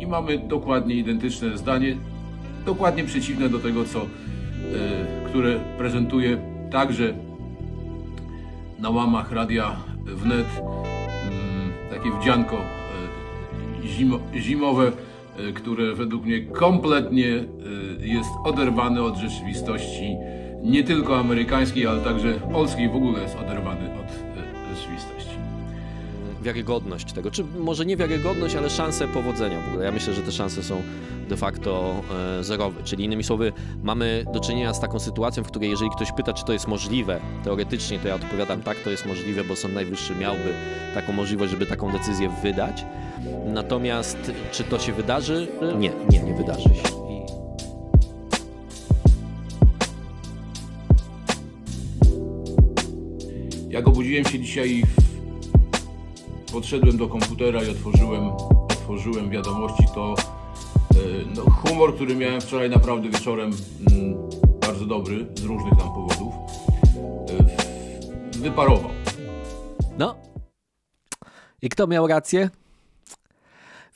I, mamy dokładnie identyczne zdanie, dokładnie przeciwne do tego, co, e, które prezentuje także na łamach radia wnet mm, takie wdzianko e, zimo, zimowe, e, które według mnie kompletnie jest oderwane od rzeczywistości nie tylko amerykańskiej, ale także polskiej w ogóle jest oderwany od. Wiarygodność tego, czy może nie wiarygodność, ale szanse powodzenia w ogóle. Ja myślę, że te szanse są de facto e, zerowe. Czyli innymi słowy, mamy do czynienia z taką sytuacją, w której jeżeli ktoś pyta, czy to jest możliwe, teoretycznie to ja odpowiadam tak, to jest możliwe, bo Sąd Najwyższy miałby taką możliwość, żeby taką decyzję wydać. Natomiast czy to się wydarzy? Nie, nie, nie wydarzy się. Jak obudziłem się dzisiaj w... podszedłem do komputera i otworzyłem, otworzyłem wiadomości, to e, no, humor, który miałem wczoraj naprawdę wieczorem, mm, bardzo dobry, z różnych tam powodów, e, wyparował. No. I kto miał rację?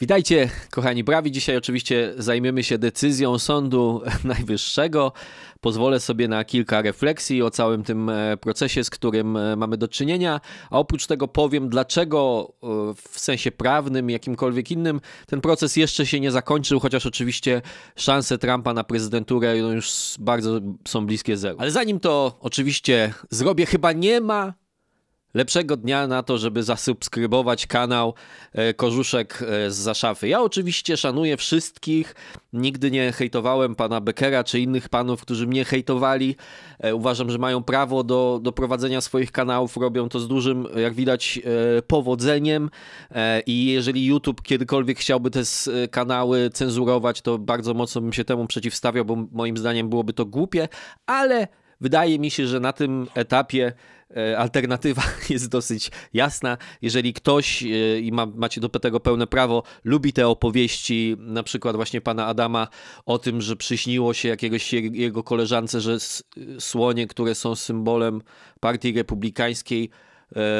Witajcie, kochani brawi. Dzisiaj oczywiście zajmiemy się decyzją Sądu Najwyższego. Pozwolę sobie na kilka refleksji o całym tym e, procesie, z którym e, mamy do czynienia, a oprócz tego powiem, dlaczego e, w sensie prawnym, jakimkolwiek innym, ten proces jeszcze się nie zakończył, chociaż oczywiście szanse Trumpa na prezydenturę no już bardzo są bliskie zeru. Ale zanim to oczywiście zrobię, chyba nie ma lepszego dnia na to, żeby zasubskrybować kanał e, Korzuszek e, z Zaszafy. Ja oczywiście szanuję wszystkich, nigdy nie hejtowałem pana Beckera czy innych panów, którzy mnie hejtowali. E, uważam, że mają prawo do, do prowadzenia swoich kanałów, robią to z dużym, jak widać, powodzeniem i jeżeli YouTube kiedykolwiek chciałby te kanały cenzurować, to bardzo mocno bym się temu przeciwstawiał, bo moim zdaniem byłoby to głupie, ale wydaje mi się, że na tym etapie E, alternatywa jest dosyć jasna. Jeżeli ktoś, e, i ma, macie do tego pełne prawo, lubi te opowieści, na przykład właśnie pana Adama, o tym, że przyśniło się jakiegoś jego koleżance, że słonie, które są symbolem partii republikańskiej, e,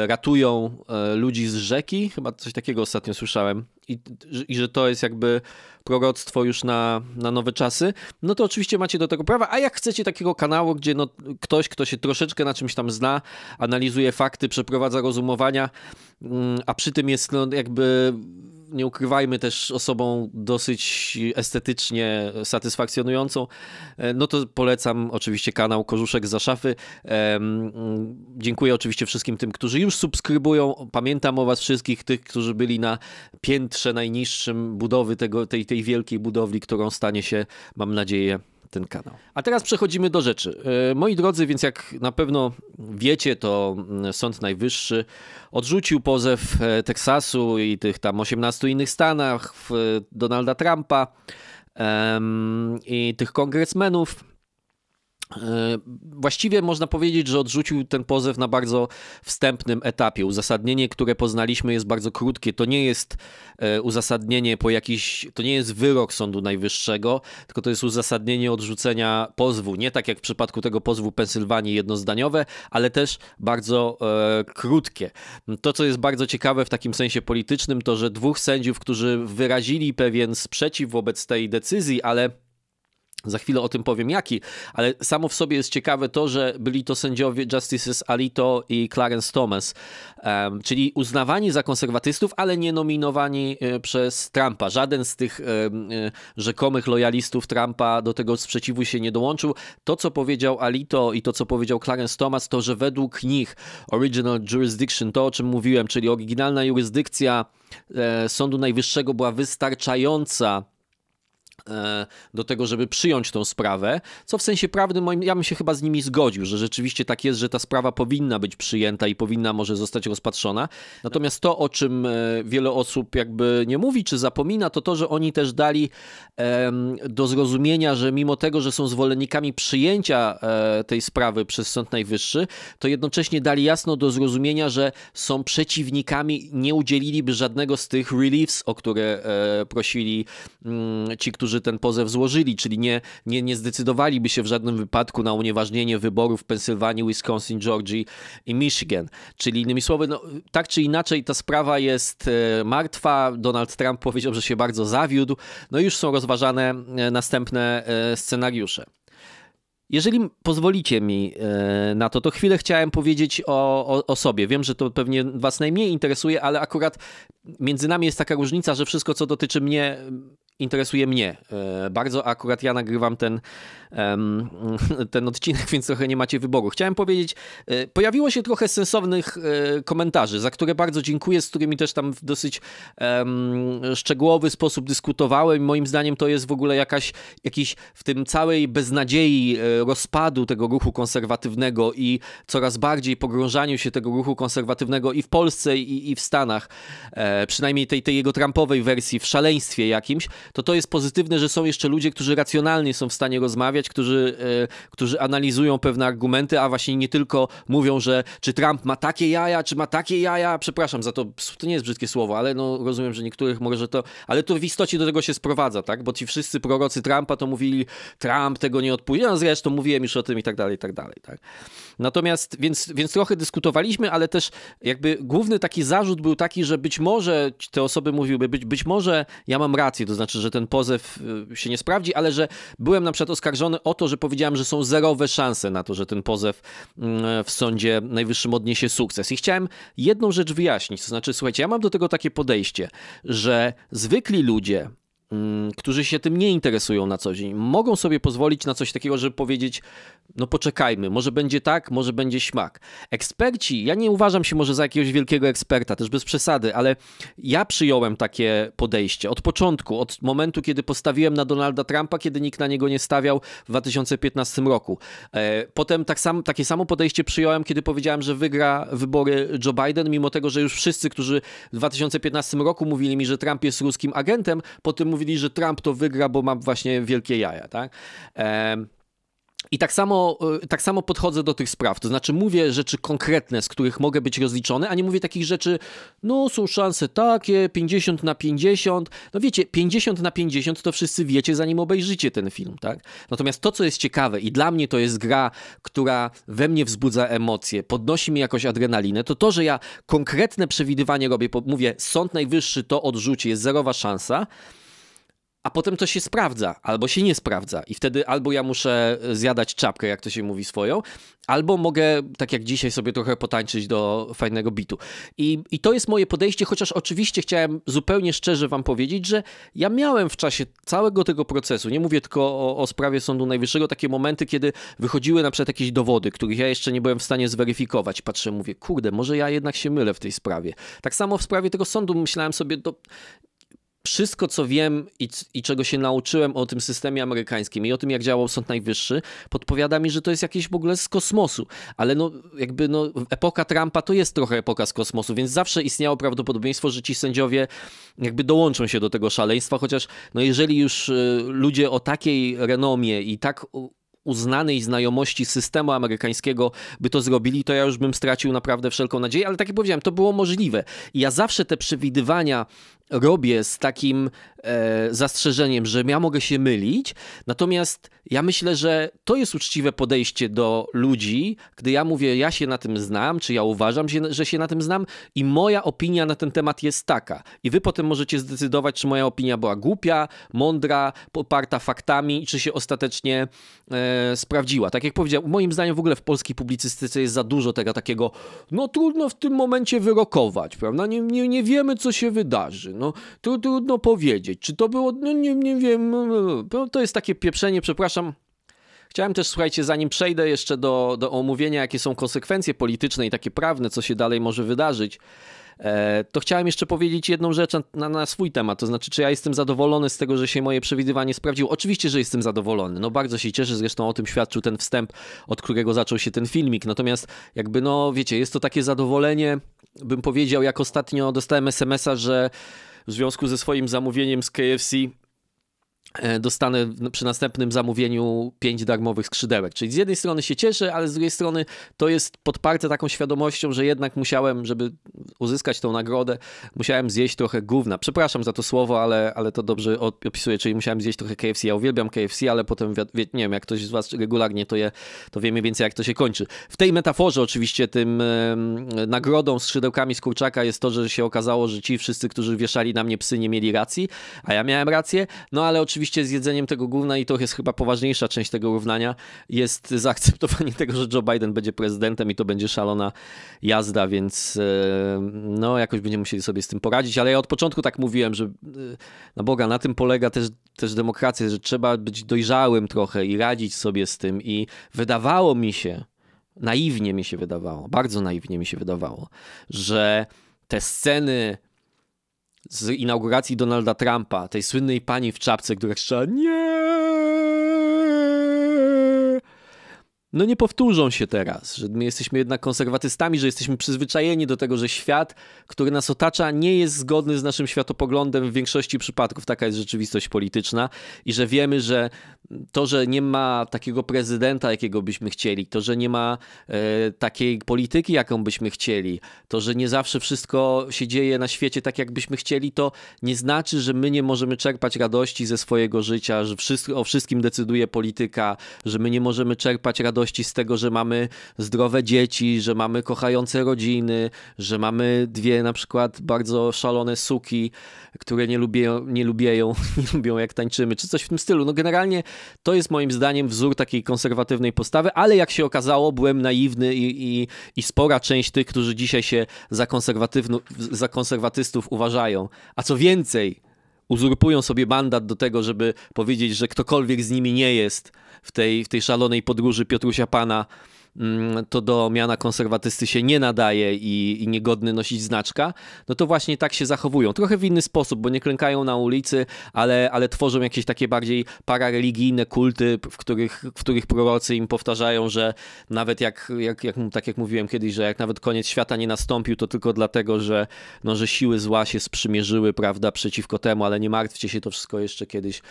ratują ludzi z rzeki, chyba coś takiego ostatnio słyszałem, i, i że to jest jakby proroctwo już na, na nowe czasy, no to oczywiście macie do tego prawa. A jak chcecie takiego kanału, gdzie no, ktoś, kto się troszeczkę na czymś tam zna, analizuje fakty, przeprowadza rozumowania, mm, a przy tym jest no, jakby nie ukrywajmy, też osobą dosyć estetycznie satysfakcjonującą, e, no to polecam oczywiście kanał Korzuszek za szafy. Dziękuję oczywiście wszystkim tym, którzy już subskrybują. Pamiętam o was wszystkich, tych, którzy byli na piętrze najniższym budowy tego, tej, tej wielkiej budowli, którą stanie się, mam nadzieję, ten kanał. A teraz przechodzimy do rzeczy. E, moi drodzy, więc jak na pewno wiecie, to mm, Sąd Najwyższy odrzucił pozew e, Teksasu i tych tam 18 innych stanach Donalda Trumpa i tych kongresmenów E, właściwie można powiedzieć, że odrzucił ten pozew na bardzo wstępnym etapie. Uzasadnienie, które poznaliśmy, jest bardzo krótkie. To nie jest e, uzasadnienie po jakiś, to nie jest wyrok Sądu Najwyższego, tylko to jest uzasadnienie odrzucenia pozwu. Nie tak jak w przypadku tego pozwu Pensylwanii jednozdaniowe, ale też bardzo e, krótkie. To, co jest bardzo ciekawe w takim sensie politycznym, to że dwóch sędziów, którzy wyrazili pewien sprzeciw wobec tej decyzji, ale za chwilę o tym powiem jaki, ale samo w sobie jest ciekawe to, że byli to sędziowie Justices Alito i Clarence Thomas, czyli uznawani za konserwatystów, ale nie nominowani e, przez Trumpa. Żaden z tych um, rzekomych lojalistów Trumpa do tego sprzeciwu się nie dołączył. To, co powiedział Alito i to, co powiedział Clarence Thomas, to, że według nich original jurisdiction, to o czym mówiłem, czyli oryginalna jurysdykcja e, Sądu Najwyższego była wystarczająca E, do tego, żeby przyjąć tą sprawę, co w sensie prawnym moim, ja bym się chyba z nimi zgodził, że rzeczywiście tak jest, że ta sprawa powinna być przyjęta i powinna może zostać rozpatrzona. Natomiast to, o czym e, wiele osób jakby nie mówi czy zapomina, to to, że oni też dali do zrozumienia, że mimo tego, że są zwolennikami przyjęcia e, tej sprawy przez Sąd Najwyższy, to jednocześnie dali jasno do zrozumienia, że są przeciwnikami, nie udzieliliby żadnego z tych reliefs, o które prosili mm, ci, którzy którzy ten pozew złożyli, czyli nie, nie, nie zdecydowaliby się w żadnym wypadku na unieważnienie wyborów w Pensylwanii, Wisconsin, Georgii i Michigan. Czyli innymi słowy, no, tak czy inaczej ta sprawa jest e, martwa. Donald Trump powiedział, że się bardzo zawiódł. No już są rozważane e, następne e, scenariusze. Jeżeli pozwolicie mi na to, to chwilę chciałem powiedzieć o, o, o, sobie. Wiem, że to pewnie Was najmniej interesuje, ale akurat między nami jest taka różnica, że wszystko, co dotyczy mnie, interesuje mnie bardzo. Akurat ja nagrywam ten ten odcinek, więc trochę nie macie wyboru. Chciałem powiedzieć, e, pojawiło się trochę sensownych e, komentarzy, za które bardzo dziękuję, z którymi też tam w dosyć szczegółowy sposób dyskutowałem. Moim zdaniem to jest w ogóle jakaś, jakiś w tym całej beznadziei e, rozpadu tego ruchu konserwatywnego i coraz bardziej pogrążaniu się tego ruchu konserwatywnego i w Polsce i, i w Stanach, e, przynajmniej tej, tej jego Trumpowej wersji, w szaleństwie jakimś, to to jest pozytywne, że są jeszcze ludzie, którzy racjonalnie są w stanie rozmawiać, którzy, e, którzy analizują pewne argumenty, a właśnie nie tylko mówią, że czy Trump ma takie jaja, czy ma takie jaja. Przepraszam za to, to nie jest brzydkie słowo, ale no, rozumiem, że niektórych może to. Ale to w istocie do tego się sprowadza, tak? Bo ci wszyscy prorocy Trumpa to mówili, Trump tego nie odpuści. No zresztą mówiłem już o tym i tak dalej, i tak dalej, tak? Natomiast, więc, więc trochę dyskutowaliśmy, ale też jakby główny taki zarzut był taki, że być może te osoby mówiłyby, być, być może ja mam rację, to znaczy, że ten pozew y, się nie sprawdzi, ale że byłem na przykład oskarżony o to, że powiedziałem, że są zerowe szanse na to, że ten pozew mm, w Sądzie Najwyższym odniesie sukces. I chciałem jedną rzecz wyjaśnić. To znaczy, słuchajcie, ja mam do tego takie podejście, że zwykli ludzie, którzy się tym nie interesują na co dzień, mogą sobie pozwolić na coś takiego, żeby powiedzieć, no poczekajmy, może będzie tak, może będzie śmak. Eksperci, ja nie uważam się może za jakiegoś wielkiego eksperta, też bez przesady, ale ja przyjąłem takie podejście od początku, od momentu, kiedy postawiłem na Donalda Trumpa, kiedy nikt na niego nie stawiał w 2015 roku. E, potem tak sam, takie samo podejście przyjąłem, kiedy powiedziałem, że wygra wybory Joe Biden, mimo tego, że już wszyscy, którzy w 2015 roku mówili mi, że Trump jest ruskim agentem, potem mówili, mówili, że Trump to wygra, bo ma właśnie wielkie jaja, tak? I tak samo, y, tak samo podchodzę do tych spraw. To znaczy, mówię rzeczy konkretne, z których mogę być rozliczony, a nie mówię takich rzeczy, no są szanse takie, 50 na 50. No wiecie, 50 na 50 to wszyscy wiecie, zanim obejrzycie ten film, tak? Natomiast to, co jest ciekawe i dla mnie to jest gra, która we mnie wzbudza emocje, podnosi mi jakoś adrenalinę, to to, że ja konkretne przewidywanie robię, mówię, Sąd Najwyższy to odrzuci, jest zerowa szansa, a potem to się sprawdza, albo się nie sprawdza. I wtedy albo ja muszę zjadać czapkę, jak to się mówi swoją, albo mogę, tak jak dzisiaj, sobie trochę potańczyć do fajnego bitu. I, I to jest moje podejście, chociaż oczywiście chciałem zupełnie szczerze wam powiedzieć, że ja miałem w czasie całego tego procesu, nie mówię tylko o, o sprawie Sądu Najwyższego, takie momenty, kiedy wychodziły na przykład jakieś dowody, których ja jeszcze nie byłem w stanie zweryfikować. Patrzę, mówię, kurde, może ja jednak się mylę w tej sprawie. Tak samo w sprawie tego sądu myślałem sobie, to wszystko, co wiem i, i, czego się nauczyłem o tym systemie amerykańskim i o tym, jak działał Sąd Najwyższy, podpowiada mi, że to jest jakieś w ogóle z kosmosu. Ale no, jakby no, epoka Trumpa to jest trochę epoka z kosmosu, więc zawsze istniało prawdopodobieństwo, że ci sędziowie jakby dołączą się do tego szaleństwa, chociaż no, jeżeli już y, ludzie o takiej renomie i tak uznanej znajomości systemu amerykańskiego by to zrobili, to ja już bym stracił naprawdę wszelką nadzieję, ale tak jak powiedziałem, to było możliwe. I ja zawsze te przewidywania robię z takim zastrzeżeniem, że ja mogę się mylić, natomiast ja myślę, że to jest uczciwe podejście do ludzi, gdy ja mówię, ja się na tym znam, czy ja uważam, że się na tym znam i moja opinia na ten temat jest taka. I wy potem możecie zdecydować, czy moja opinia była głupia, mądra, poparta faktami, czy się ostatecznie e, sprawdziła. Tak jak powiedziałem, moim zdaniem w ogóle w polskiej publicystyce jest za dużo tego takiego, no trudno w tym momencie wyrokować, prawda? Nie, nie, nie wiemy, co się wydarzy no trudno powiedzieć, czy to było, no nie, nie wiem, no. to jest takie pieprzenie, przepraszam, Chciałem też, słuchajcie, zanim przejdę jeszcze do, do omówienia, jakie są konsekwencje polityczne i takie prawne, co się dalej może wydarzyć, e, to chciałem jeszcze powiedzieć jedną rzecz na, na, swój temat. To znaczy, czy ja jestem zadowolony z tego, że się moje przewidywanie sprawdziło? Oczywiście, że jestem zadowolony. No bardzo się cieszę, zresztą o tym świadczył ten wstęp, od którego zaczął się ten filmik. Natomiast jakby, no wiecie, jest to takie zadowolenie, bym powiedział, jak ostatnio dostałem SMS-a, że w związku ze swoim zamówieniem z KFC dostanę przy następnym zamówieniu pięć darmowych skrzydełek. Czyli z jednej strony się cieszę, ale z drugiej strony to jest podparte taką świadomością, że jednak musiałem, żeby uzyskać tą nagrodę, musiałem zjeść trochę gówna. Przepraszam za to słowo, ale, ale to dobrze opisuję, czyli musiałem zjeść trochę KFC. Ja uwielbiam KFC, ale potem, nie wiem, jak ktoś z was regularnie to je, to wie mniej więcej jak to się kończy. W tej metaforze oczywiście tym nagrodą z skrzydełkami z kurczaka jest to, że się okazało, że ci wszyscy, którzy wieszali na mnie psy nie mieli racji, a ja miałem rację, no ale oczywiście oczywiście z jedzeniem tego gówna, i to jest chyba poważniejsza część tego równania, jest zaakceptowanie tego, że Joe Biden będzie prezydentem i to będzie szalona jazda, więc e, no jakoś będziemy musieli sobie z tym poradzić, ale ja od początku tak mówiłem, że e, na Boga, na tym polega też, też demokracja, że trzeba być dojrzałym trochę i radzić sobie z tym. I wydawało mi się, naiwnie mi się wydawało, bardzo naiwnie mi się wydawało, że te sceny z inauguracji Donalda Trumpa, tej słynnej pani w czapce, która krzyczała nie, no nie powtórzą się teraz, że my jesteśmy jednak konserwatystami, że jesteśmy przyzwyczajeni do tego, że świat, który nas otacza, nie jest zgodny z naszym światopoglądem w większości przypadków. Taka jest rzeczywistość polityczna i że wiemy, że to, że nie ma takiego prezydenta, jakiego byśmy chcieli, to, że nie ma e, takiej polityki, jaką byśmy chcieli, to, że nie zawsze wszystko się dzieje na świecie tak, jak byśmy chcieli, to nie znaczy, że my nie możemy czerpać radości ze swojego życia, że wszystko, o wszystkim decyduje polityka, że my nie możemy czerpać radości z tego, że mamy zdrowe dzieci, że mamy kochające rodziny, że mamy dwie na przykład bardzo szalone suki, które nie lubią, nie lubią, nie lubią jak tańczymy, czy coś w tym stylu. No generalnie to jest moim zdaniem wzór takiej konserwatywnej postawy, ale jak się okazało, byłem naiwny i, i, i spora część tych, którzy dzisiaj się za, za konserwatystów uważają. A co więcej, uzurpują sobie mandat do tego, żeby powiedzieć, że ktokolwiek z nimi nie jest w tej, w tej szalonej podróży Piotrusia Pana to do miana konserwatysty się nie nadaje i, i niegodny nosić znaczka, no to właśnie tak się zachowują. Trochę w inny sposób, bo nie klękają na ulicy, ale, ale tworzą jakieś takie bardziej parareligijne kulty, w których, w których prorocy im powtarzają, że nawet jak, jak, jak, tak jak mówiłem kiedyś, że jak nawet koniec świata nie nastąpił, to tylko dlatego, że, no, że siły zła się sprzymierzyły, prawda, przeciwko temu, ale nie martwcie się, to wszystko jeszcze kiedyś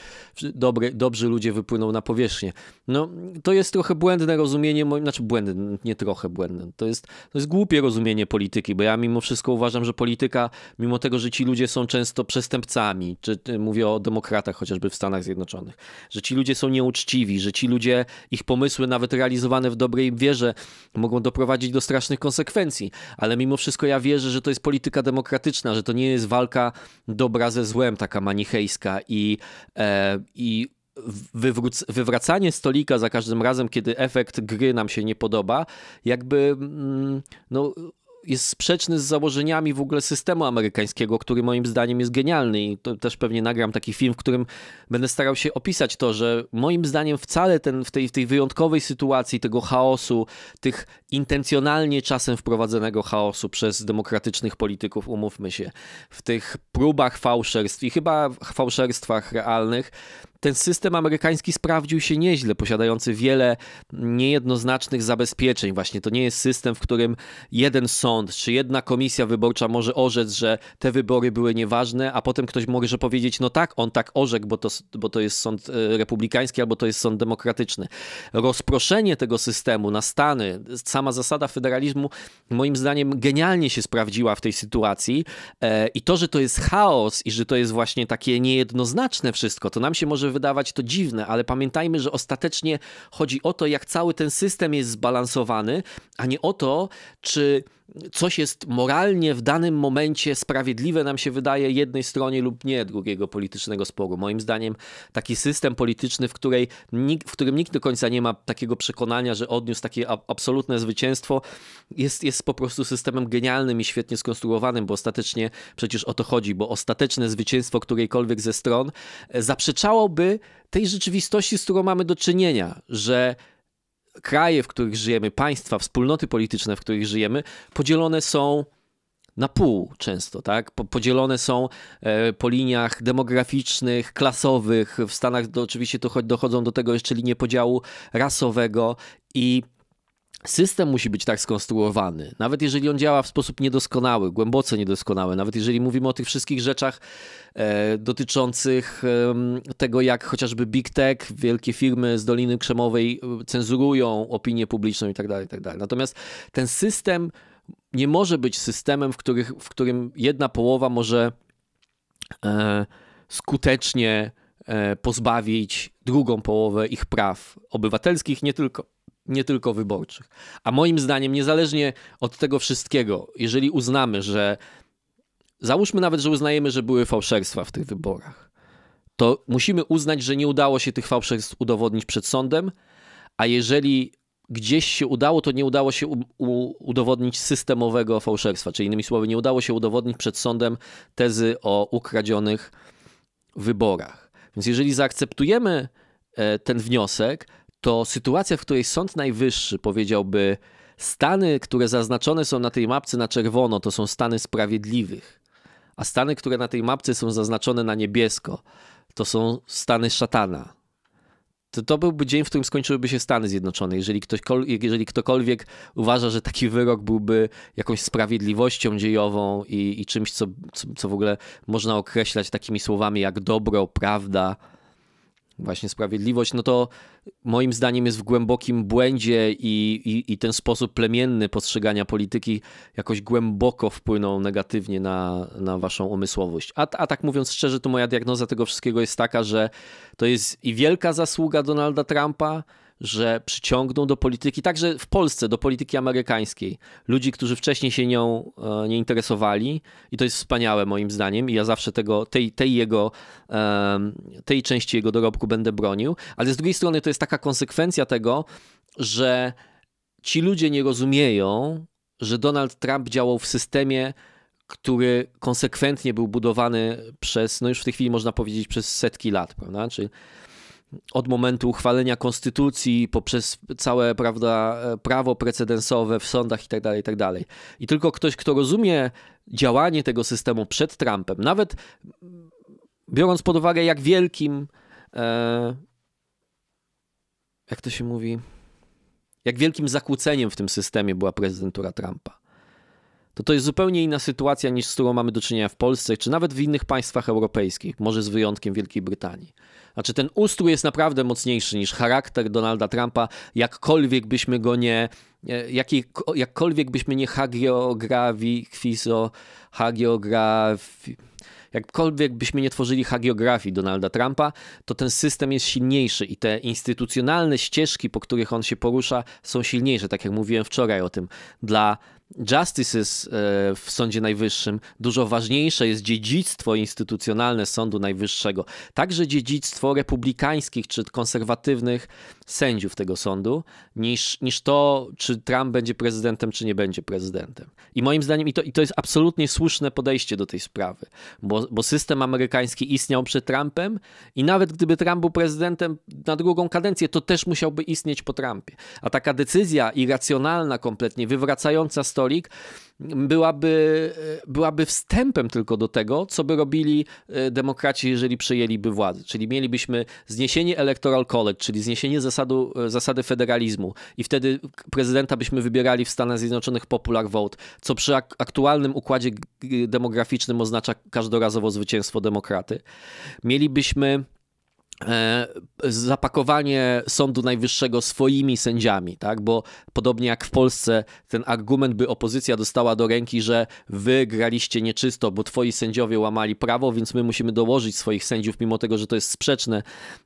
dobry, dobrzy ludzie wypłyną na powierzchnię. No, to jest trochę błędne rozumienie, znaczy błędny, nie trochę błędny. To jest, to jest głupie rozumienie polityki, bo ja mimo wszystko uważam, że polityka, mimo tego, że ci ludzie są często przestępcami, czy mówię o demokratach chociażby w Stanach Zjednoczonych, że ci ludzie są nieuczciwi, że ci ludzie, ich pomysły nawet realizowane w dobrej wierze mogą doprowadzić do strasznych konsekwencji, ale mimo wszystko ja wierzę, że to jest polityka demokratyczna, że to nie jest walka dobra ze złem, taka manichejska i, e, i wywracanie stolika za każdym razem, kiedy efekt gry nam się nie podoba, jakby mm, no, jest sprzeczny z założeniami w ogóle systemu amerykańskiego, który moim zdaniem jest genialny. I to też pewnie nagram taki film, w którym będę starał się opisać to, że moim zdaniem wcale ten, w, tej, w tej wyjątkowej sytuacji tego chaosu, tych intencjonalnie czasem wprowadzonego chaosu przez demokratycznych polityków, umówmy się, w tych próbach fałszerstw i chyba fałszerstwach realnych, ten system amerykański sprawdził się nieźle, posiadający wiele niejednoznacznych zabezpieczeń. Właśnie to nie jest system, w którym jeden sąd czy jedna komisja wyborcza może orzec, że te wybory były nieważne, a potem ktoś może powiedzieć, no tak, on tak orzekł, bo to, bo to jest sąd e, republikański albo to jest sąd demokratyczny. Rozproszenie tego systemu na Stany, sama zasada federalizmu, moim zdaniem, genialnie się sprawdziła w tej sytuacji. E, I to, że to jest chaos i że to jest właśnie takie niejednoznaczne wszystko, to nam się może wydawać to dziwne, ale pamiętajmy, że ostatecznie chodzi o to, jak cały ten system jest zbalansowany, a nie o to, czy coś jest moralnie w danym momencie sprawiedliwe, nam się wydaje jednej stronie lub nie drugiego politycznego sporu. Moim zdaniem taki system polityczny, w, której, w którym nikt do końca nie ma takiego przekonania, że odniósł takie absolutne zwycięstwo, jest, jest po prostu systemem genialnym i świetnie skonstruowanym, bo ostatecznie przecież o to chodzi, bo ostateczne zwycięstwo którejkolwiek ze stron e, zaprzeczałoby tej rzeczywistości, z którą mamy do czynienia, że kraje, w których żyjemy, państwa, wspólnoty polityczne, w których żyjemy, podzielone są na pół często, tak? Podzielone są e, po liniach demograficznych, klasowych. W Stanach oczywiście to dochodzą do tego jeszcze linie podziału rasowego i system musi być tak skonstruowany, nawet jeżeli on działa w sposób niedoskonały, głęboce niedoskonały, nawet jeżeli mówimy o tych wszystkich rzeczach e, dotyczących e, tego, jak chociażby Big Tech, wielkie firmy z Doliny Krzemowej e, cenzurują opinię publiczną i tak dalej, i tak dalej. Natomiast ten system nie może być systemem, w, których, w którym jedna połowa może e, skutecznie e, pozbawić drugą połowę ich praw obywatelskich, nie tylko nie tylko wyborczych. A moim zdaniem, niezależnie od tego wszystkiego, jeżeli uznamy, że załóżmy nawet, że uznajemy, że były fałszerstwa w tych wyborach, to musimy uznać, że nie udało się tych fałszerstw udowodnić przed sądem, a jeżeli gdzieś się udało, to nie udało się u, u, udowodnić systemowego fałszerstwa, czyli innymi słowy, nie udało się udowodnić przed sądem tezy o ukradzionych wyborach. Więc jeżeli zaakceptujemy e, ten wniosek, to sytuacja, w której Sąd Najwyższy powiedziałby, stany, które zaznaczone są na tej mapce na czerwono, to są stany sprawiedliwych, a stany, które na tej mapce są zaznaczone na niebiesko, to są stany szatana. To, to byłby dzień, w którym skończyłyby się Stany Zjednoczone. Jeżeli, ktoś, jeżeli ktokolwiek uważa, że taki wyrok byłby jakąś sprawiedliwością dziejową i, i czymś, co, co, co w ogóle można określać takimi słowami jak dobro, prawda, właśnie sprawiedliwość, no to moim zdaniem jest w głębokim błędzie i, i, i, ten sposób plemienny postrzegania polityki jakoś głęboko wpłynął negatywnie na, na waszą umysłowość. A, a tak mówiąc szczerze, to moja diagnoza tego wszystkiego jest taka, że to jest i wielka zasługa Donalda Trumpa, że przyciągnął do polityki, także w Polsce, do polityki amerykańskiej, ludzi, którzy wcześniej się nią e, nie interesowali i to jest wspaniałe moim zdaniem i ja zawsze tego, tej, tej jego, tej części jego dorobku będę bronił, ale z drugiej strony to jest taka konsekwencja tego, że ci ludzie nie rozumieją, że Donald Trump działał w systemie, który konsekwentnie był budowany przez, no już w tej chwili można powiedzieć, przez setki lat, prawda? Czyli od momentu uchwalenia konstytucji poprzez całe prawda, prawo precedensowe w sądach itd., tak itd. Tak I tylko ktoś, kto rozumie działanie tego systemu przed Trumpem, nawet biorąc pod uwagę, jak wielkim, e, jak to się mówi, jak wielkim zakłóceniem w tym systemie była prezydentura Trumpa to to jest zupełnie inna sytuacja niż z którą mamy do czynienia w Polsce, czy nawet w innych państwach europejskich, może z wyjątkiem Wielkiej Brytanii. Znaczy ten ustrój jest naprawdę mocniejszy niż charakter Donalda Trumpa, jakkolwiek byśmy go nie, jaki, jakkolwiek byśmy nie hagiografi, kwiso, hagiografi, jakkolwiek byśmy nie tworzyli hagiografii Donalda Trumpa, to ten system jest silniejszy i te instytucjonalne ścieżki, po których on się porusza, są silniejsze, tak jak mówiłem wczoraj o tym. Dla justices e, w Sądzie Najwyższym, dużo ważniejsze jest dziedzictwo instytucjonalne Sądu Najwyższego, także dziedzictwo republikańskich czy konserwatywnych sędziów tego sądu, niż, niż to, czy Trump będzie prezydentem, czy nie będzie prezydentem. I moim zdaniem, i to, i to jest absolutnie słuszne podejście do tej sprawy, bo, bo system amerykański istniał przed Trumpem i nawet gdyby Trump był prezydentem na drugą kadencję, to też musiałby istnieć po Trumpie. A taka decyzja irracjonalna, kompletnie wywracająca stolik, byłaby, byłaby wstępem tylko do tego, co by robili e, demokraci, jeżeli przejęliby władzę. Czyli mielibyśmy zniesienie Electoral College, czyli zniesienie zasadu, e, zasady federalizmu i wtedy prezydenta byśmy wybierali w Stanach Zjednoczonych popular vote, co przy aktualnym układzie demograficznym oznacza każdorazowo zwycięstwo demokraty. Mielibyśmy zapakowanie Sądu Najwyższego swoimi sędziami, tak? bo podobnie jak w Polsce ten argument by opozycja dostała do ręki, że wy graliście nieczysto, bo twoi sędziowie łamali prawo, więc my musimy dołożyć swoich sędziów, mimo tego, że to jest sprzeczne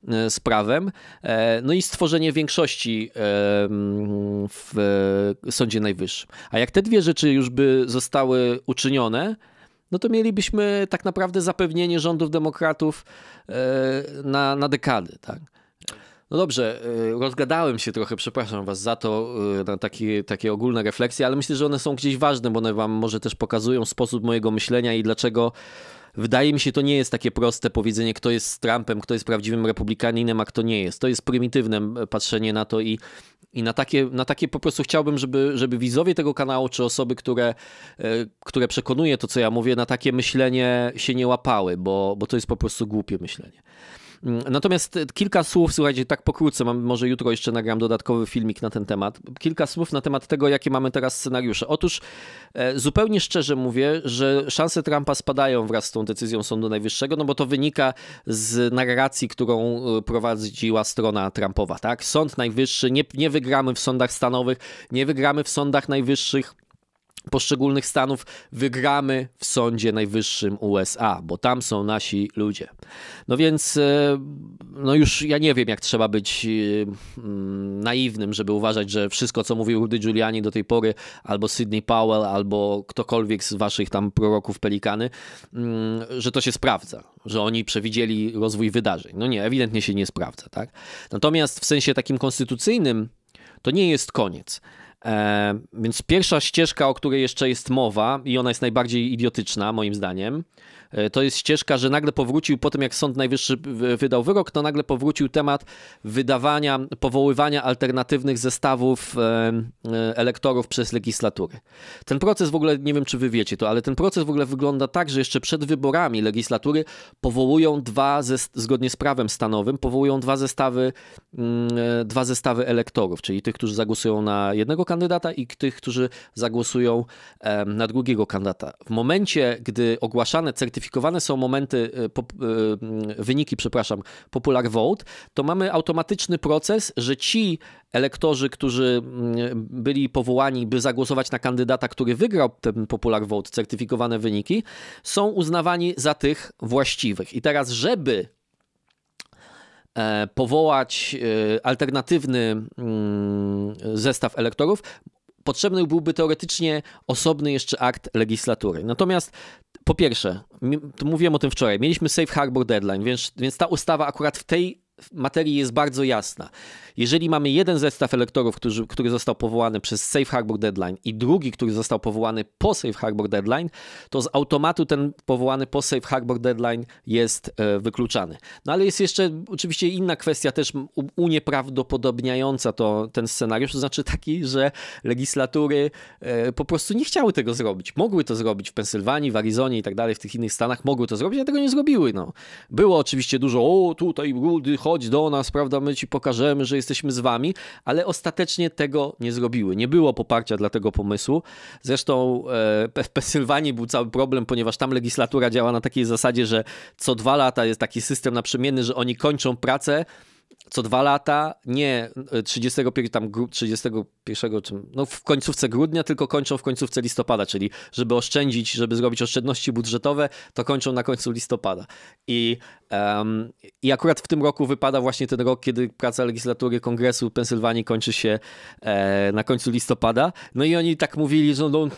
e, z prawem. E, no i stworzenie większości w Sądzie Najwyższym. A jak te dwie rzeczy już by zostały uczynione, no to mielibyśmy tak naprawdę zapewnienie rządów demokratów e, na, na dekady. Tak? No dobrze, e, rozgadałem się trochę, przepraszam Was za to, e, na takie, takie ogólne refleksje, ale myślę, że one są gdzieś ważne, bo one Wam może też pokazują sposób mojego myślenia i dlaczego wydaje mi się, to nie jest takie proste powiedzenie, kto jest Trumpem, kto jest prawdziwym republikaninem, a kto nie jest. To jest prymitywne patrzenie na to i i na takie, na takie po prostu chciałbym, żeby, żeby widzowie tego kanału, czy osoby, które, e, które przekonuje to, co ja mówię, na takie myślenie się nie łapały, bo, bo to jest po prostu głupie myślenie. Mm, natomiast kilka słów, słuchajcie, tak pokrótce, mam, może jutro jeszcze nagram dodatkowy filmik na ten temat. Kilka słów na temat tego, jakie mamy teraz scenariusze. Otóż e, zupełnie szczerze mówię, że szanse Trumpa spadają wraz z tą decyzją Sądu Najwyższego, no bo to wynika z narracji, którą e, prowadziła strona Trumpowa. Tak? Sąd Najwyższy, nie, nie wygramy w sądach stanowych, nie wygramy w sądach najwyższych poszczególnych stanów wygramy w Sądzie Najwyższym USA, bo tam są nasi ludzie. No więc, e, no już ja nie wiem, jak trzeba być e, mm, naiwnym, żeby uważać, że wszystko, co mówił Rudy Giuliani do tej pory, albo Sidney Powell, albo ktokolwiek z waszych tam proroków pelikany, mm, że to się sprawdza, że oni przewidzieli rozwój wydarzeń. No nie, ewidentnie się nie sprawdza, tak? Natomiast w sensie takim konstytucyjnym to nie jest koniec. E, więc pierwsza ścieżka, o której jeszcze jest mowa, i ona jest najbardziej idiotyczna, moim zdaniem, E, to jest ścieżka, że nagle powrócił po tym, jak Sąd Najwyższy wydał wyrok, to nagle powrócił temat wydawania, powoływania alternatywnych zestawów e, elektorów przez legislatury. Ten proces w ogóle, nie wiem czy wy wiecie to, ale ten proces w ogóle wygląda tak, że jeszcze przed wyborami legislatury powołują dwa, zgodnie z prawem stanowym, powołują dwa zestawy, mm, dwa zestawy elektorów, czyli tych, którzy zagłosują na jednego kandydata i tych, którzy zagłosują na drugiego kandydata. W momencie, gdy ogłaszane certyfikaty weryfikowane są momenty, e, e, wyniki, przepraszam, popular vote, to mamy automatyczny proces, że ci elektorzy, którzy mm, byli powołani, by zagłosować na kandydata, który wygrał ten popular vote, certyfikowane wyniki, są uznawani za tych właściwych. I teraz, żeby powołać alternatywny mm, zestaw elektorów, potrzebny byłby teoretycznie osobny jeszcze akt legislatury. Natomiast po pierwsze, mówiłem o tym wczoraj, mieliśmy Safe Harbor Deadline, więc, więc ta ustawa akurat w tej materii jest bardzo jasna. Jeżeli mamy jeden zestaw elektorów, który, który został powołany przez Safe Harbor Deadline i drugi, który został powołany po Safe Harbor Deadline, to z automatu ten powołany po Safe Harbor Deadline jest e, wykluczany. No ale jest jeszcze oczywiście inna kwestia też unieprawdopodobniająca to, ten scenariusz, to znaczy taki, że legislatury e, po prostu nie chciały tego zrobić. Mogły to zrobić w Pensylwanii, w Arizonie i tak dalej, w tych innych stanach mogły to zrobić, a tego nie zrobiły. No. Było oczywiście dużo, o tutaj chodź do nas, prawda, my ci pokażemy, że jesteśmy z wami, ale ostatecznie tego nie zrobiły. Nie było poparcia dla tego pomysłu. Zresztą e, w Pensylwanii był cały problem, ponieważ tam legislatura działa na takiej zasadzie, że co dwa lata jest taki system naprzemienny, że oni kończą pracę co dwa lata, nie 31, tam 31, no w końcówce grudnia, tylko kończą w końcówce listopada, czyli żeby oszczędzić, żeby zrobić oszczędności budżetowe, to kończą na końcu listopada. I, um, i akurat w tym roku wypada właśnie ten rok, kiedy praca legislatury Kongresu Pensylwanii kończy się e, na końcu listopada. No i oni tak mówili, że no,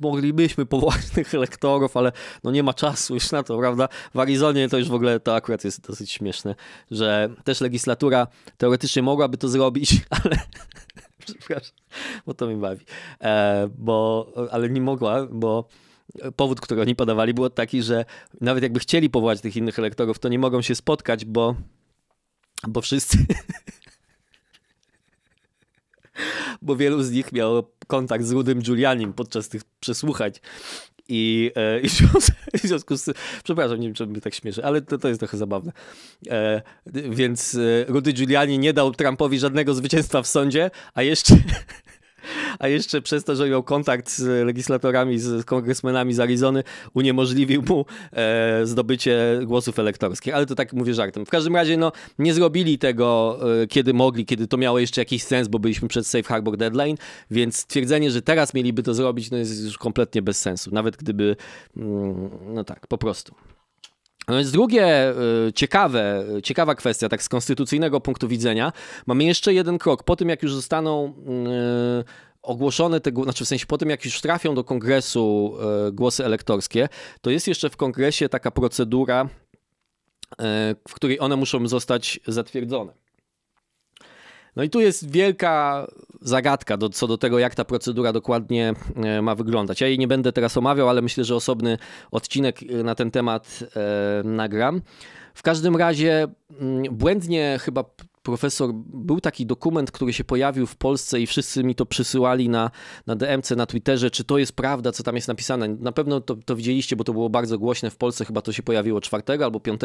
moglibyśmy powołać tych elektorów, ale no nie ma czasu już na to, prawda? W Arizonie to już w ogóle to akurat jest dosyć śmieszne, że też legislatura która teoretycznie mogłaby to zrobić, ale przepraszam, bo to mi bawi, e, bo, ale nie mogła, bo powód, który oni podawali, był taki, że nawet jakby chcieli powołać tych innych elektorów, to nie mogą się spotkać, bo, bo wszyscy. bo wielu z nich miało kontakt z Rudym Giulianim podczas tych przesłuchań. I, e, i w związku z przepraszam, nie wiem, czy mnie tak śmieszy, ale to, to jest trochę zabawne. E, więc e, Rudy Giuliani nie dał Trumpowi żadnego zwycięstwa w sądzie, a jeszcze a jeszcze przez to, że miał kontakt z legislatorami, z kongresmenami z Arizony, uniemożliwił mu e, zdobycie głosów elektorskich. Ale to tak mówię żartem. W każdym razie no, nie zrobili tego, e, kiedy mogli, kiedy to miało jeszcze jakiś sens, bo byliśmy przed Safe Harbor Deadline, więc stwierdzenie, że teraz mieliby to zrobić, no jest już kompletnie bez sensu. Nawet gdyby, mm, no tak, po prostu. No więc drugie y, ciekawe, ciekawa kwestia, tak z konstytucyjnego punktu widzenia, mamy jeszcze jeden krok. Po tym, jak już zostaną y, ogłoszone te, znaczy w sensie po tym, jak już trafią do kongresu y, głosy elektorskie, to jest jeszcze w kongresie taka procedura, w której one muszą zostać zatwierdzone. No i tu jest wielka zagadka do, co do tego, jak ta procedura dokładnie e, ma wyglądać. Ja jej nie będę teraz omawiał, ale myślę, że osobny odcinek e, na ten temat e, nagram. W każdym razie mm, błędnie chyba profesor, był taki dokument, który się pojawił w Polsce i wszyscy mi to przysyłali na, na DMC, na Twitterze, czy to jest prawda, co tam jest napisane. Na pewno to, to widzieliście, bo to było bardzo głośne w Polsce, chyba to się pojawiło 4 albo 5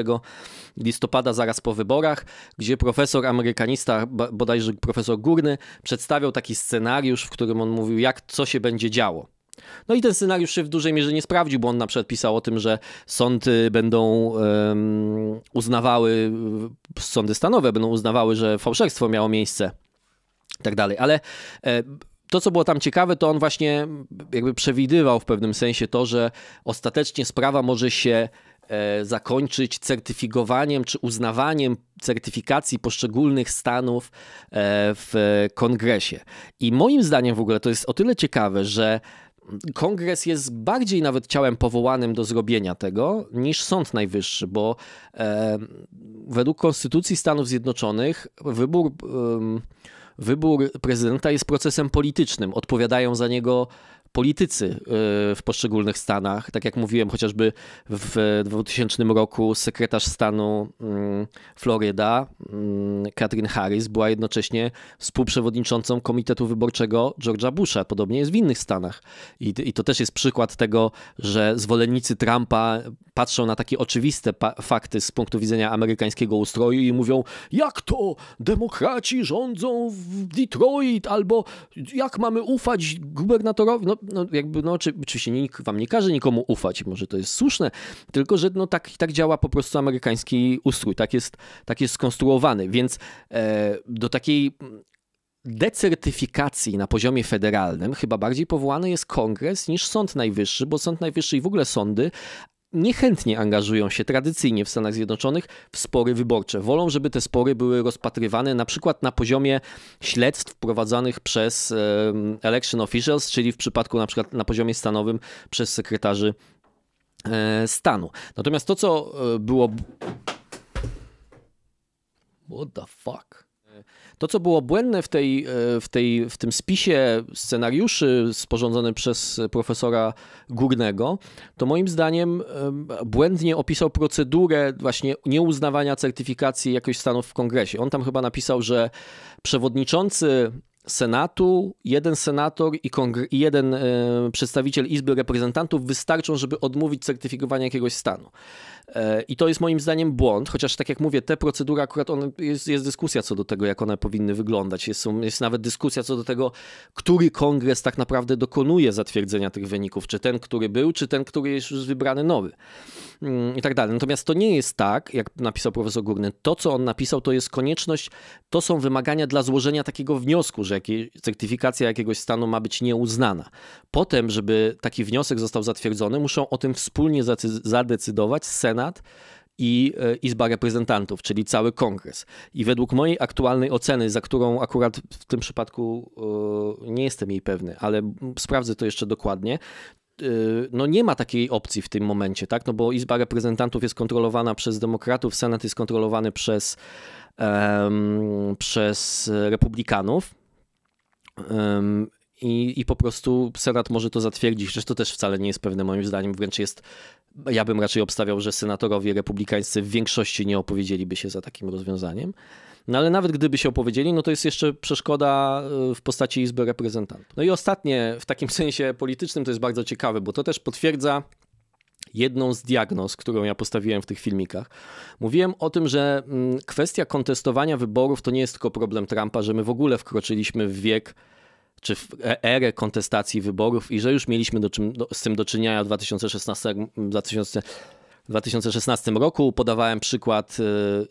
listopada, zaraz po wyborach, gdzie profesor amerykanista, bodajże profesor Górny, przedstawiał taki scenariusz, w którym on mówił, jak, co się będzie działo. No i ten scenariusz się w dużej mierze nie sprawdził, bo on na przykład pisał o tym, że sądy będą um, uznawały, sądy stanowe będą uznawały, że fałszerstwo miało miejsce i tak dalej. Ale e, to, co było tam ciekawe, to on właśnie jakby przewidywał w pewnym sensie to, że ostatecznie sprawa może się e, zakończyć certyfikowaniem czy uznawaniem certyfikacji poszczególnych stanów e, w kongresie. I moim zdaniem w ogóle to jest o tyle ciekawe, że Kongres jest bardziej nawet ciałem powołanym do zrobienia tego niż Sąd Najwyższy, bo e, według Konstytucji Stanów Zjednoczonych wybór, e, wybór prezydenta jest procesem politycznym. Odpowiadają za niego politycy y, w poszczególnych stanach. Tak jak mówiłem, chociażby w 2000 roku sekretarz stanu mm, Floryda, mm, Catherine Harris, była jednocześnie współprzewodniczącą Komitetu Wyborczego George'a Busha. Podobnie jest w innych stanach. I, I to też jest przykład tego, że zwolennicy Trumpa patrzą na takie oczywiste fakty z punktu widzenia amerykańskiego ustroju i mówią, jak to demokraci rządzą w Detroit, albo jak mamy ufać gubernatorowi. No, no jakby, no oczywiście nikt wam nie każe nikomu ufać, może to jest słuszne, tylko że no tak, tak działa po prostu amerykański ustrój, tak jest, tak jest skonstruowany, więc e, do takiej decertyfikacji na poziomie federalnym chyba bardziej powołany jest kongres niż Sąd Najwyższy, bo Sąd Najwyższy i w ogóle sądy niechętnie angażują się tradycyjnie w Stanach Zjednoczonych w spory wyborcze. Wolą, żeby te spory były rozpatrywane na przykład na poziomie śledztw prowadzonych przez election officials, czyli w przypadku na przykład na poziomie stanowym przez sekretarzy e, stanu. Natomiast to, co e, było... What the fuck? To, co było błędne w, tej, e, w, tej, w tym spisie scenariuszy sporządzonym przez profesora Górnego, to moim zdaniem e, błędnie opisał procedurę właśnie nieuznawania certyfikacji jakoś stanów w kongresie. On tam chyba napisał, że przewodniczący Senatu, jeden senator i, i jeden y, przedstawiciel Izby Reprezentantów wystarczą, żeby odmówić certyfikowania jakiegoś stanu. E, I to jest moim zdaniem błąd, chociaż tak jak mówię, te procedury akurat one, jest, jest dyskusja co do tego, jak one powinny wyglądać. Jest, jest nawet dyskusja co do tego, który kongres tak naprawdę dokonuje zatwierdzenia tych wyników. Czy ten, który był, czy ten, który jest już wybrany nowy. Mm, I tak dalej. Natomiast to nie jest tak, jak napisał profesor Górny. To, co on napisał, to jest konieczność, to są wymagania dla złożenia takiego wniosku, że jakiej, certyfikacja jakiegoś stanu ma być nieuznana. Potem, żeby taki wniosek został zatwierdzony, muszą o tym wspólnie zadecydować Senat Senat i e, Izba Reprezentantów, czyli cały kongres. I według mojej aktualnej oceny, za którą akurat w tym przypadku e, nie jestem jej pewny, ale sprawdzę to jeszcze dokładnie, e, no nie ma takiej opcji w tym momencie, tak? No bo Izba Reprezentantów jest kontrolowana przez demokratów, Senat jest kontrolowany przez, um, przez republikanów. Um, i, i po prostu Senat może to zatwierdzić, chociaż to też wcale nie jest pewne moim zdaniem, wręcz jest ja bym raczej obstawiał, że senatorowie republikańscy w większości nie opowiedzieliby się za takim rozwiązaniem. No ale nawet gdyby się opowiedzieli, no to jest jeszcze przeszkoda e, w postaci Izby Reprezentantów. No i ostatnie, w takim sensie politycznym, to jest bardzo ciekawe, bo to też potwierdza jedną z diagnoz, którą ja postawiłem w tych filmikach. Mówiłem o tym, że mm, kwestia kontestowania wyborów to nie jest tylko problem Trumpa, że my w ogóle wkroczyliśmy w wiek czy w e, erę kontestacji wyborów i że już mieliśmy do czym, do, z tym do czynienia w 2016, 2000, 2016 roku. Podawałem przykład e,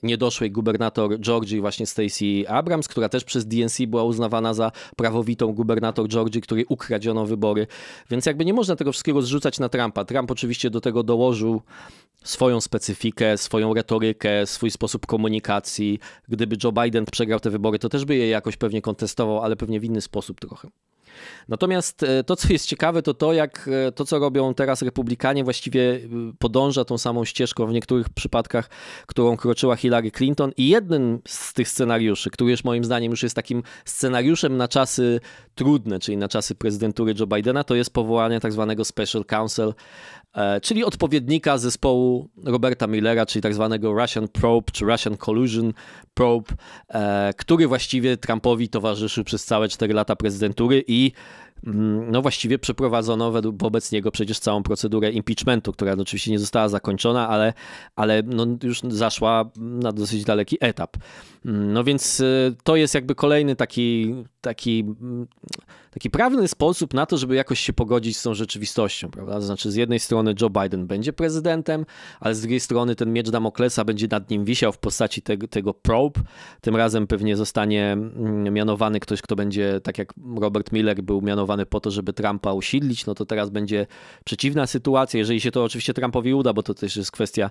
niedoszłej gubernator Georgii, właśnie Stacey Abrams, która też przez DNC była uznawana za prawowitą gubernator Georgii, której ukradziono wybory. Więc jakby nie można tego wszystkiego zrzucać na Trumpa. Trump oczywiście do tego dołożył swoją specyfikę, swoją retorykę, swój sposób komunikacji. Gdyby Joe Biden przegrał te wybory, to też by je jakoś pewnie kontestował, ale pewnie w inny sposób trochę. Natomiast e, to, co jest ciekawe, to to, jak e, to, co robią teraz republikanie, właściwie e, podąża tą samą ścieżką w niektórych przypadkach, którą kroczyła Hillary Clinton. I jeden z tych scenariuszy, który już moim zdaniem już jest takim scenariuszem na czasy trudne, czyli na czasy prezydentury Joe Bidena, to jest powołanie tak zwanego Special Counsel czyli odpowiednika zespołu Roberta Millera, czyli tak zwanego Russian Probe, czy Russian Collusion Probe, e, który właściwie Trumpowi towarzyszył przez całe 4 lata prezydentury i no właściwie przeprowadzono wobec niego przecież całą procedurę impeachmentu, która oczywiście nie została zakończona, ale, ale no już zaszła na dosyć daleki etap. Mm, no więc y, to jest jakby kolejny taki, taki, mm, taki prawny sposób na to, żeby jakoś się pogodzić z tą rzeczywistością, prawda? Znaczy z jednej strony Joe Biden będzie prezydentem, ale z drugiej strony ten miecz Damoklesa będzie nad nim wisiał w postaci tego, tego probe. Tym razem pewnie zostanie mm, mianowany ktoś, kto będzie, tak jak Robert Miller był mianowany po to, żeby Trumpa usidlić, no to teraz będzie przeciwna sytuacja, jeżeli się to oczywiście Trumpowi uda, bo to też jest kwestia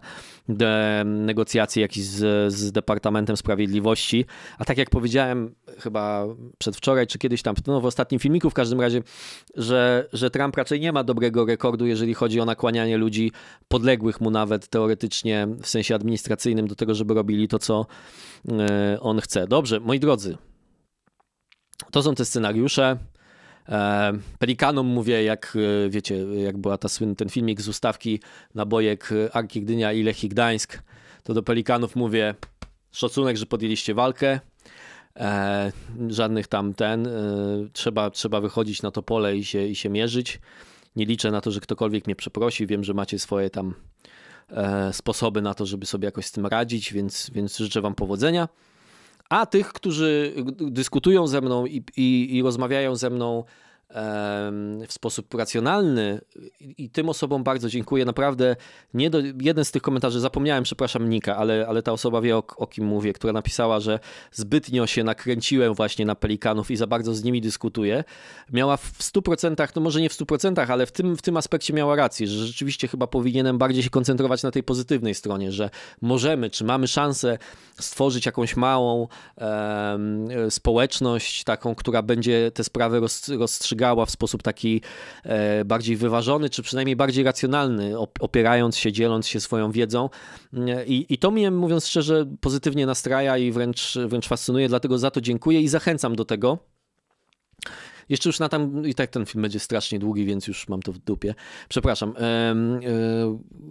negocjacji jakichś z, z Departamentem Sprawiedliwości. A tak jak powiedziałem chyba przedwczoraj, czy kiedyś tam, no w ostatnim filmiku w każdym razie, że, że Trump raczej nie ma dobrego rekordu, jeżeli chodzi o nakłanianie ludzi podległych mu nawet teoretycznie w sensie administracyjnym do tego, żeby robili to, co e, on chce. Dobrze, moi drodzy, to są te scenariusze. E, pelikanom mówię, jak e, wiecie, jak była ta słynny ten filmik z ustawki nabojek Arki Gdynia i Lechii Gdańsk, to do Pelikanów mówię szacunek, że podjęliście walkę, e, żadnych tam ten, e, trzeba, trzeba wychodzić na to pole i się, i się mierzyć. Nie liczę na to, że ktokolwiek mnie przeprosi, wiem, że macie swoje tam e, sposoby na to, żeby sobie jakoś z tym radzić, więc, więc życzę wam powodzenia. A tych, którzy dyskutują ze mną i, i, i rozmawiają ze mną w sposób racjonalny i tym osobom bardzo dziękuję. Naprawdę nie do, jeden z tych komentarzy, zapomniałem, przepraszam Nika, ale, ale ta osoba wie o, o kim mówię, która napisała, że zbytnio się nakręciłem właśnie na pelikanów i za bardzo z nimi dyskutuję. Miała w 100%, no może nie w 100%, ale w tym, w tym aspekcie miała rację, że rzeczywiście chyba powinienem bardziej się koncentrować na tej pozytywnej stronie, że możemy, czy mamy szansę stworzyć jakąś małą um, społeczność, taką, która będzie te sprawy roz, rozstrzygać postrzegała w sposób taki e, bardziej wyważony, czy przynajmniej bardziej racjonalny, opierając się, dzieląc się swoją wiedzą. I, i to mnie, mówiąc szczerze, pozytywnie nastraja i wręcz, wręcz fascynuje, dlatego za to dziękuję i zachęcam do tego. Jeszcze już na tam, i tak ten film będzie strasznie długi, więc już mam to w dupie. Przepraszam. E, e,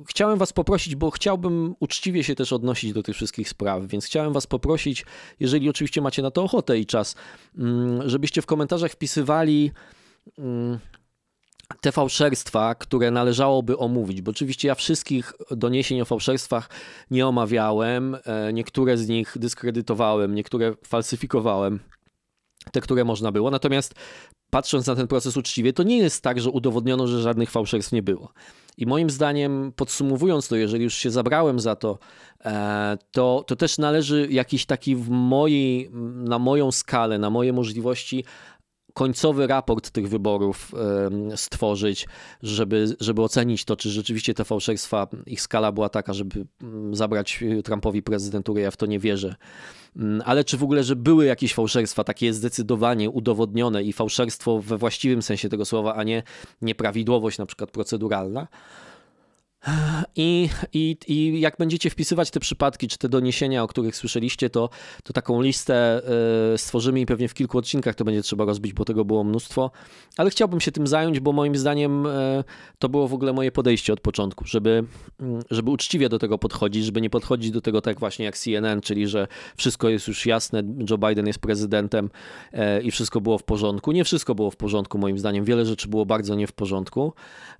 chciałem Was poprosić, bo chciałbym uczciwie się też odnosić do tych wszystkich spraw, więc chciałem Was poprosić, jeżeli oczywiście macie na to ochotę i czas, mm, żebyście w komentarzach wpisywali te fałszerstwa, które należałoby omówić, bo oczywiście ja wszystkich doniesień o fałszerstwach nie omawiałem, e, niektóre z nich dyskredytowałem, niektóre falsyfikowałem, te, które można było. Natomiast patrząc na ten proces uczciwie, to nie jest tak, że udowodniono, że żadnych fałszerstw nie było. I moim zdaniem, podsumowując to, jeżeli już się zabrałem za to, e, to, to też należy jakiś taki w mojej, na moją skalę, na moje możliwości końcowy raport tych wyborów stworzyć, żeby, żeby ocenić to, czy rzeczywiście te fałszerstwa, ich skala była taka, żeby mm, zabrać y, Trumpowi prezydenturę, ja w to nie wierzę. Mm, ale czy w ogóle, że były jakieś fałszerstwa, takie zdecydowanie udowodnione i fałszerstwo we właściwym sensie tego słowa, a nie nieprawidłowość na przykład proceduralna, i, i, I jak będziecie wpisywać te przypadki, czy te doniesienia, o których słyszeliście, to, to taką listę y, stworzymy i pewnie w kilku odcinkach to będzie trzeba rozbić, bo tego było mnóstwo. Ale chciałbym się tym zająć, bo moim zdaniem y, to było w ogóle moje podejście od początku, żeby, y, żeby uczciwie do tego podchodzić, żeby nie podchodzić do tego tak właśnie jak CNN, czyli że wszystko jest już jasne, Joe Biden jest prezydentem i wszystko było w porządku. Nie wszystko było w porządku, moim zdaniem. Wiele rzeczy było bardzo nie w porządku,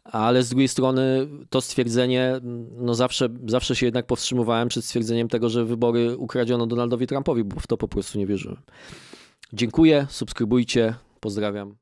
ale z drugiej strony to stwierdzenie, stwierdzenie, no zawsze, zawsze się jednak powstrzymywałem przed stwierdzeniem tego, że wybory ukradziono Donaldowi Trumpowi, bo w to po prostu nie wierzyłem. Dziękuję, subskrybujcie, pozdrawiam.